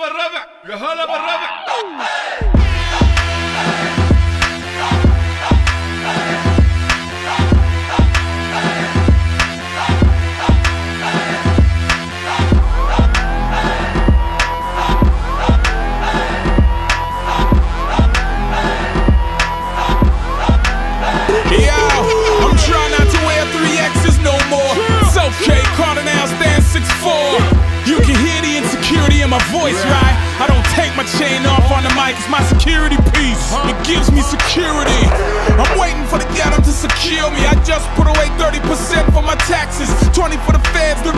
بالربع. يا هلا بالربع. Voice, right? I don't take my chain off on the mic, it's my security piece. It gives me security. I'm waiting for the ghetto to secure me. I just put away 30% for my taxes, 20 for the feds, the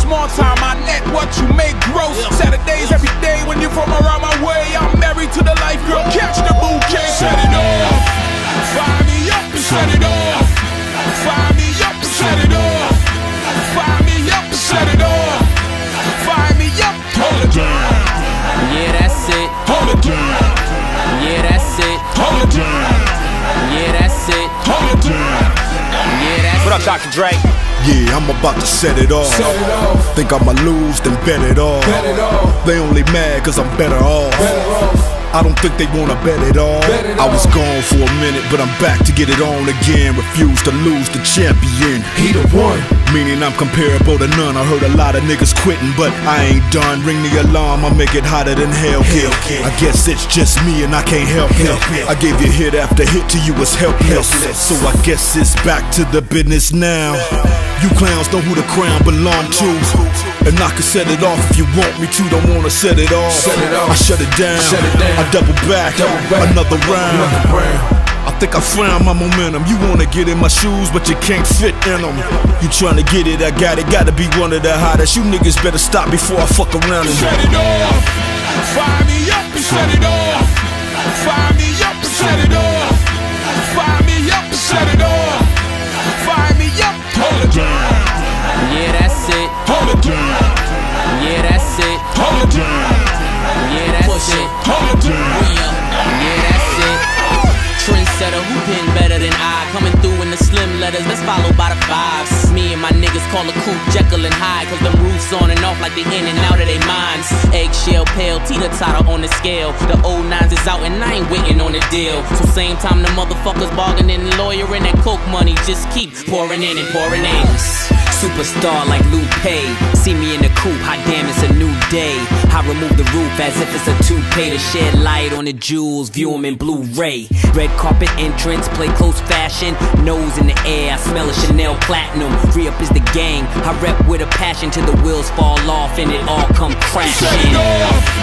small time, I net, what you make gross. Saturdays every day when you're from around my way. I'm married to the life, girl. Catch the bouquet, set it off. Fire me up and set it off. Fire me up and set it off. Yeah, I'm about to set it off. Set it off. Think I'ma lose, then bet it off. Bet it. They only mad cause I'm better off. Better off. I don't think they wanna bet it all. Bet it I was gone for a minute, but I'm back to get it on again. Refuse to lose the champion. He the one. Meaning I'm comparable to none. I heard a lot of niggas quitting, but I ain't done. Ring the alarm, I make it hotter than hell. Hell. I guess it's just me and I can't help it. Help it. I gave you hit after hit till you was helpless. Helpless. So I guess it's back to the business now. You clowns know who the crown belong to. And I can set it off if you want me to. Don't wanna set it off. Set it off. I shut it down. Shut it down. I double back. Double back. Another round. Another round. I think I found my momentum. You wanna get in my shoes, but you can't fit in them. You tryna get it, I got it. Gotta be one of the hottest. You niggas better stop before I fuck around and Set it off. Fire me up and set it off. Fire me up and set it off. Let's follow by the fives. Me and my niggas call it Coop Jekyll and Hyde, cause them roofs on and off like they in and out of their minds. Eggshell pale, teeter totter on the scale. The old nines is out and I ain't waiting on the deal. So same time the motherfuckers bargaining, and lawyering that coke money just keep pouring in and pouring in. Superstar like Lupe. See me in the coupe, hot damn, it's a new day. I remove the roof as if it's a toupee to shed light on the jewels, view them in Blu-ray. Red carpet entrance, play close fashion, nose in the air, I smell a Chanel platinum. Re-up is the gang, I rep with a passion till the wheels fall off and it all come crashing.